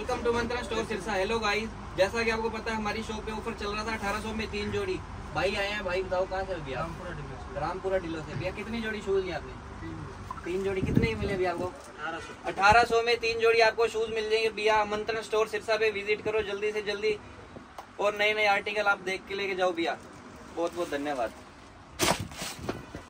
Welcome to Mantra store Sirsa. Hello guys जैसा कि आपको पता है हमारी शॉप पे ऑफ़र चल रहा था अठारह सौ में तीन जोड़ी। भाई आए हैं भाई बताओ कहाँ से भैया रामपुरा डिलो से। भैया कितनी जोड़ी शूज़ लिया आपने? तीन जोड़ी। कितने ही मिले भैया आपको? अठारह सौ। में तीन जोड़ी आपको शूज़ मिल जाएँगे। भैया मंत्रण स्टोर सिरसा पे विज़िट करो जल्दी से जल्दी। और नए नए आर्टिकल आप देख के लेके जाओ भैया। बहुत बहुत धन्यवाद।